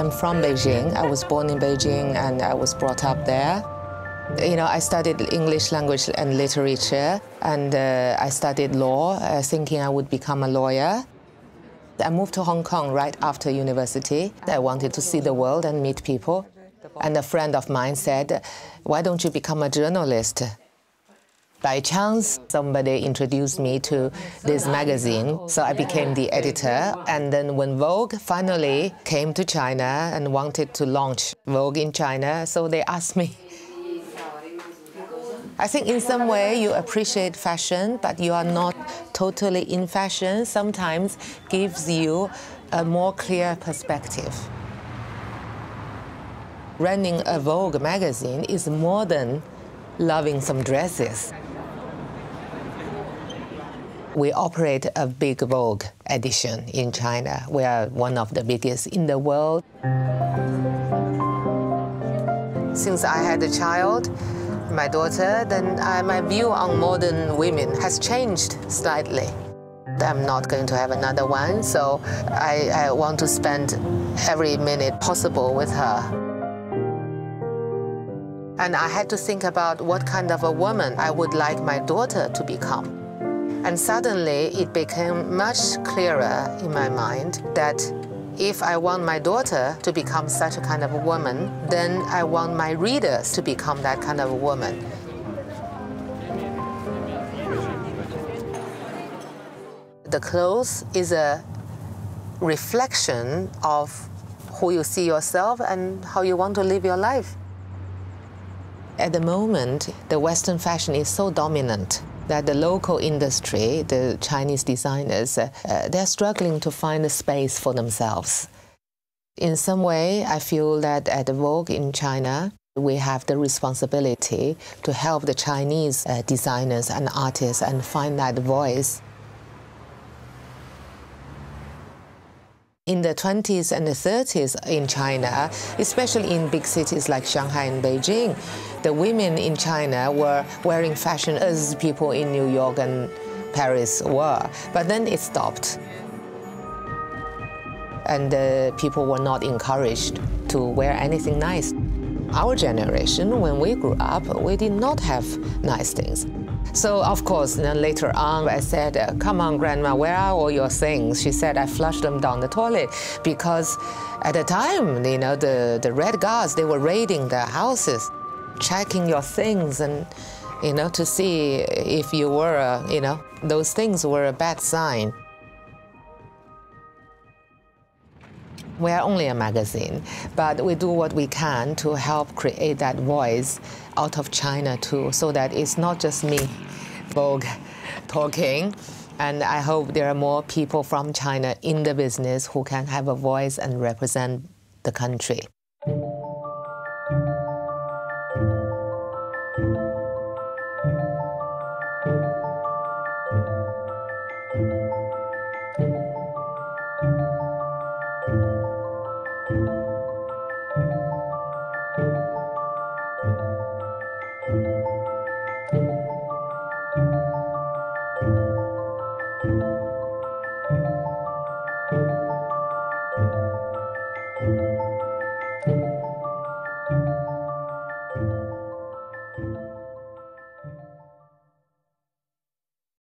I'm from Beijing. I was born in Beijing and I was brought up there. You know, I studied English language and literature, and uh, I studied law, uh, thinking I would become a lawyer. I moved to Hong Kong right after university. I wanted to see the world and meet people. And a friend of mine said, Why don't you become a journalist? By chance, somebody introduced me to this magazine, so I became the editor. And then when Vogue finally came to China and wanted to launch Vogue in China, so they asked me. I think in some way you appreciate fashion, but you are not totally in fashion. Sometimes gives you a more clear perspective. Running a Vogue magazine is more than loving some dresses. We operate a big Vogue edition in China. We are one of the biggest in the world. Since I had a child, my daughter, then I, my view on modern women has changed slightly. I'm not going to have another one, so I, I want to spend every minute possible with her. And I had to think about what kind of a woman I would like my daughter to become. And suddenly it became much clearer in my mind that if I want my daughter to become such a kind of a woman, then I want my readers to become that kind of a woman. The clothes is a reflection of who you see yourself and how you want to live your life. At the moment, the Western fashion is so dominant that the local industry, the Chinese designers, uh, uh, they're struggling to find a space for themselves. In some way, I feel that at Vogue in China, we have the responsibility to help the Chinese uh, designers and artists and find that voice. In the 20s and the 30s in China, especially in big cities like Shanghai and Beijing, the women in China were wearing fashion as people in New York and Paris were. But then it stopped. And uh, people were not encouraged to wear anything nice. Our generation, when we grew up, we did not have nice things. So, of course, then later on, I said, uh, Come on, Grandma, where are all your things? She said, I flushed them down the toilet because at the time, you know, the, the Red Guards, they were raiding the houses checking your things and you know to see if you were a, you know those things were a bad sign we are only a magazine but we do what we can to help create that voice out of china too so that it's not just me vogue talking. And i hope there are more people from china in the business who can have a voice and represent the country